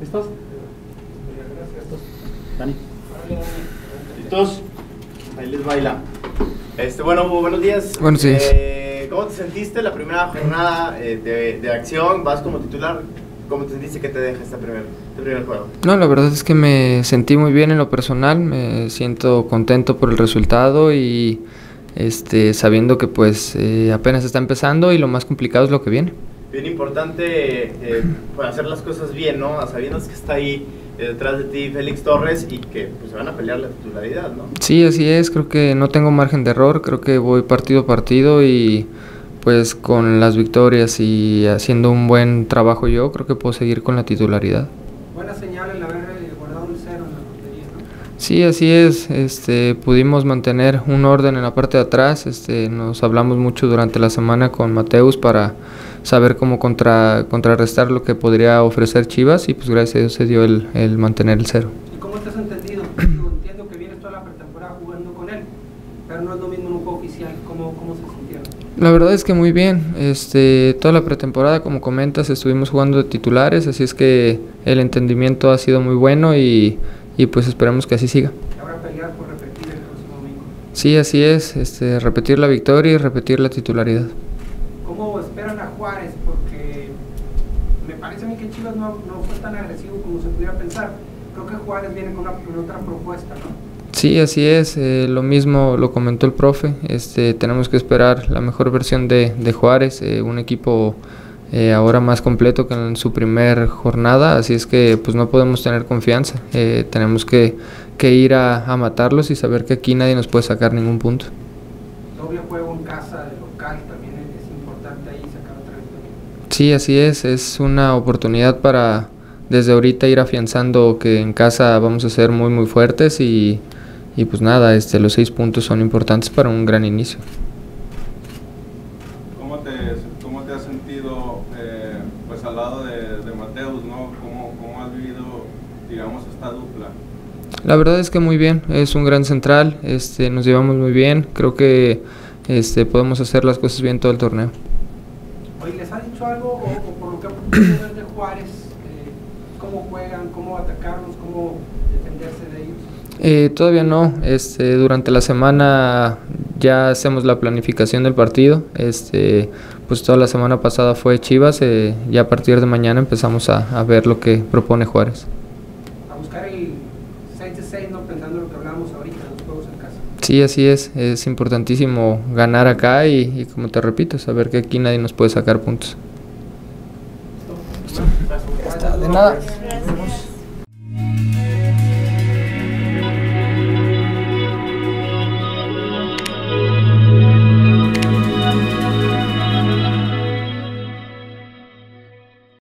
¿Listos? Dani. ¿Listos? Ahí les baila. Este, bueno, buenos días. Buenos días. Eh, ¿Cómo te sentiste la primera jornada eh, de, de acción? ¿Vas como titular? ¿Cómo te sentiste que te deja este primer, este primer juego? No, la verdad es que me sentí muy bien en lo personal, me siento contento por el resultado y este, sabiendo que pues eh, apenas está empezando y lo más complicado es lo que viene. Bien importante eh, pues, hacer las cosas bien, ¿no? Sabiendo que está ahí eh, detrás de ti Félix Torres y que pues, se van a pelear la titularidad, ¿no? Sí, así es, creo que no tengo margen de error, creo que voy partido a partido y pues con las victorias y haciendo un buen trabajo yo, creo que puedo seguir con la titularidad. Buena señal el haber eh, guardado el cero en la portería, ¿no? Sí, así es. Este, pudimos mantener un orden en la parte de atrás. Este, nos hablamos mucho durante la semana con Mateus para saber cómo contra, contrarrestar lo que podría ofrecer Chivas y pues gracias a Dios se dio el, el mantener el cero. ¿Y cómo estás entendido? Digo, entiendo que vienes toda la pretemporada jugando con él, pero no es lo mismo en un juego oficial. ¿Cómo, cómo se sintieron? La verdad es que muy bien. Este, toda la pretemporada, como comentas, estuvimos jugando de titulares, así es que el entendimiento ha sido muy bueno y, y pues esperemos que así siga. Por repetir el próximo domingo. Sí, así es. Este, repetir la victoria y repetir la titularidad. ¿Cómo esperan a Juárez? Porque me parece a mí que Chivas no, no fue tan agresivo como se pudiera pensar. Creo que Juárez viene con, una, con otra propuesta, ¿no? Sí, así es. eh, lo mismo lo comentó el profe. Este, tenemos que esperar la mejor versión de, de Juárez, eh, un equipo eh, ahora más completo que en su primer jornada. Así es que pues no podemos tener confianza. eh, tenemos que, que ir a, a matarlos y saber que aquí nadie nos puede sacar ningún punto. Doble juego en casa, de local, también es, importante ahí sacar. Sí, así es. Es una oportunidad para desde ahorita ir afianzando que en casa vamos a ser muy muy fuertes y, y pues nada, este, los seis puntos son importantes para un gran inicio. ¿Cómo te, cómo te has sentido eh, pues al lado de, de Mateus, ¿no? ¿Cómo, ¿Cómo has vivido, digamos, esta dupla? La verdad es que muy bien, es un gran central, este, nos llevamos muy bien, creo que este, podemos hacer las cosas bien todo el torneo. Oye, ¿les ha dicho algo o, o por lo que ha podido ver de Juárez? eh, ¿Cómo juegan? ¿Cómo atacarlos? ¿Cómo defenderse de ellos? Eh, todavía no, este, durante la semana ya hacemos la planificación del partido, este, pues toda la semana pasada fue Chivas, eh, ya a partir de mañana empezamos a, a ver lo que propone Juárez. A buscar el 6 de 6, ¿no? Pensando en lo que hablábamos ahorita, los juegos en casa. Sí, así es, es importantísimo ganar acá y, y como te repito, saber que aquí nadie nos puede sacar puntos. De nada.